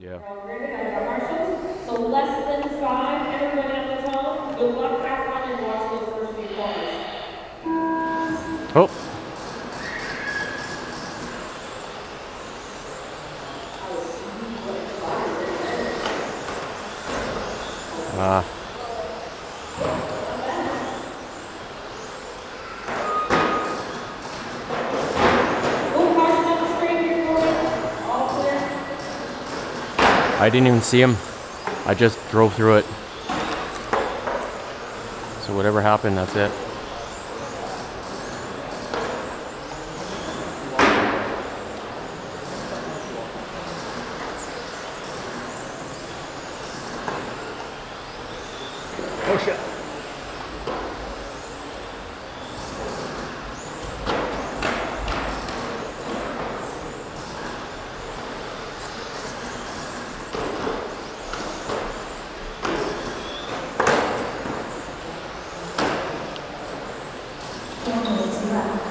Yeah. So less than five, everybody on the phone, good luck, have fun, and watch those first few corners. Oh. Ah. Go I didn't even see him. I just drove through it. So whatever happened, that's it. Oh shit.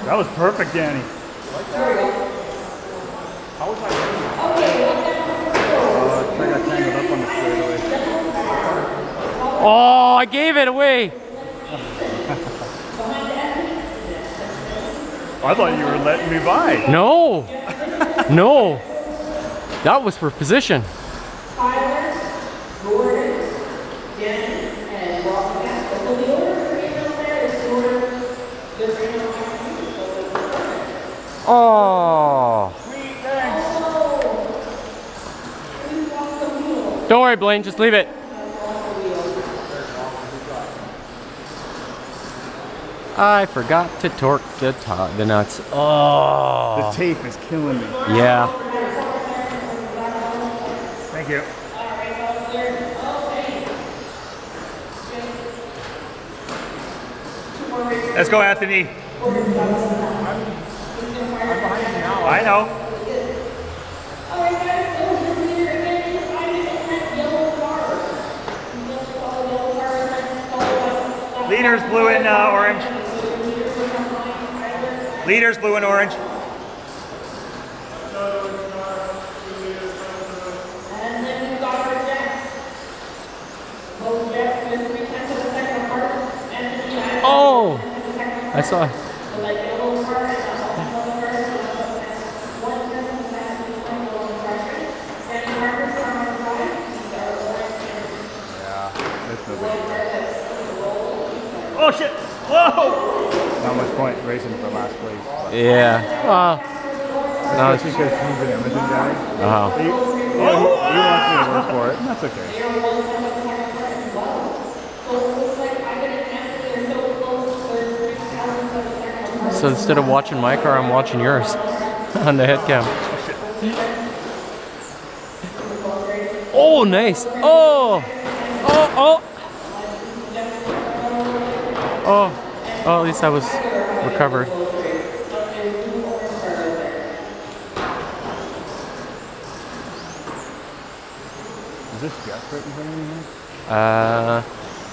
That was perfect, Danny. How was my I got tangled up on the straightaway. Oh, I gave it away. I thought you were letting me by. No. No. That was for position. Tyler, Gordon, Jen, and Rob Castle. So the order for being up there is the order the original company. So it's perfect. Oh. Sweet, thanks. Please walk the wheel. Don't worry, Blaine. Just leave it. I forgot to torque the to- the nuts. Oh. The tape is killing me. Yeah. Thank you. Let's go, Anthony. I know. Leaders blue and uh, orange. Leaders blue and orange. Oh, I saw. That's no big Oh shit! Whoa! Not much point racing for last place. But Yeah. Well. No, Especially because he's an Edmonton guy. Oh. He, yeah, he, he wants me to work for it, and that's okay. So it looks like I get an Anthony, they're so close, they're three thousandths of a second apart. So instead of watching my car, I'm watching yours on the head cam. Oh, nice. Oh. Oh, oh. Oh. Oh, at least I was recovered. Is this Jeff right in front of? Uh,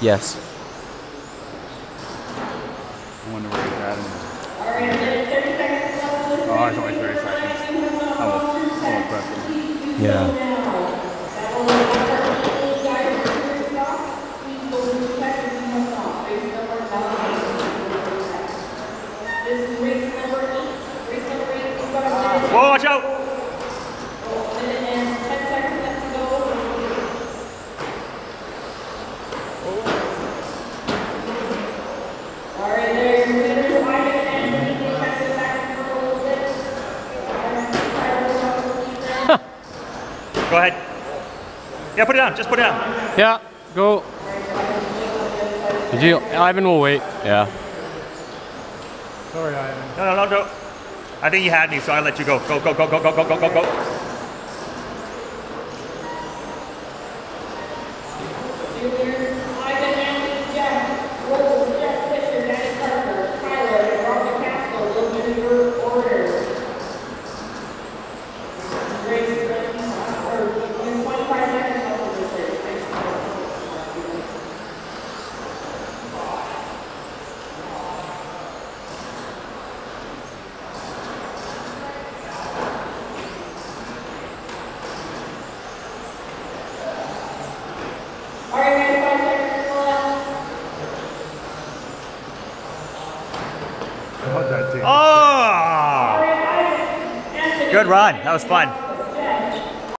yes. I wonder where he's at. In oh, it's only 30 seconds. I won't, I him. Yeah. This is race number eight. Race number eight, we've got a minute Whoa, watch out! and ten seconds left to go. All right, there's your winners. I get an Anthony, they check the back for a little bit. Go ahead. Yeah, put it down. Just put it down. Yeah, go. Did you? Ivan will wait. Yeah. Sorry, Ivan. No, no, no, go. I think you had me, so I let you go. Go, go, go, go, go, go, go, go, go. Oh! Good run. That was fun.